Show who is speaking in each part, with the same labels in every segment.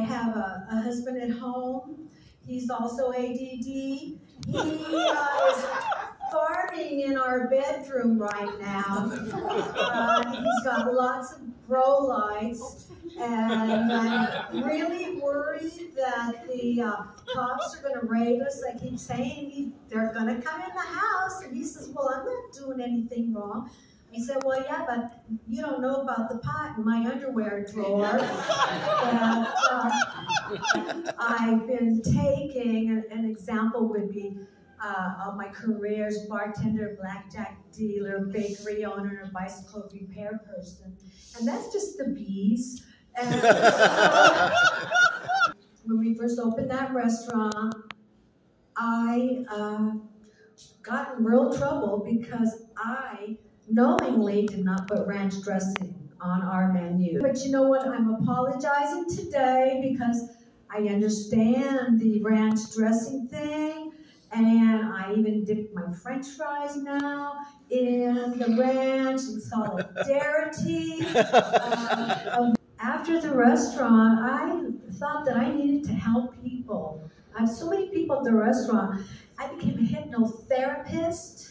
Speaker 1: have a, a husband at home. He's also ADD. He uh, is farming in our bedroom right now. Uh, he's got lots of grow lights. And I'm really worried that the uh, cops are going to raid us. I keep saying he, they're going to come in the house. And he says, well, I'm not doing anything wrong. He said, well, yeah, but you don't know about the pot in my underwear drawer that uh, I've been taking. An, an example would be uh, of my careers, bartender, blackjack dealer, bakery owner, and bicycle repair person. And that's just the bees. And when we first opened that restaurant, I uh, got in real trouble because I knowingly did not put ranch dressing on our menu. But you know what? I'm apologizing today because I understand the ranch dressing thing. And I even dip my french fries now in the ranch in solidarity. Uh, after the restaurant, I thought that I needed to help people. I have so many people at the restaurant. I became a hypnotherapist.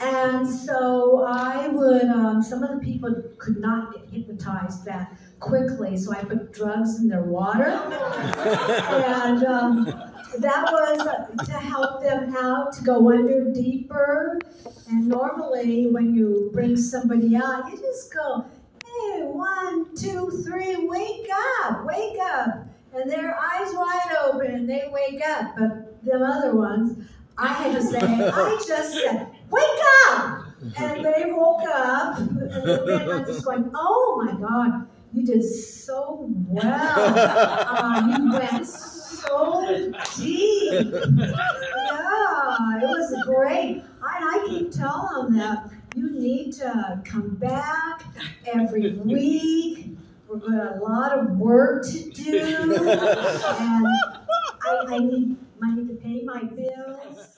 Speaker 1: And so I would, um, some of the people could not get hypnotized that quickly, so I put drugs in their water. and um, that was to help them out, to go under deeper. And normally, when you bring somebody out, you just go, hey, one, two, three, wake up, wake up. And their eyes wide open and they wake up. But them other ones, I had to say, I just said, wake up! And they woke up, and I'm just going, oh my God, you did so well. Uh, you went so deep. Yeah, it was great. And I keep telling them that you need to come back every week. We've got a lot of work to do, and I, I need money to pay my bills.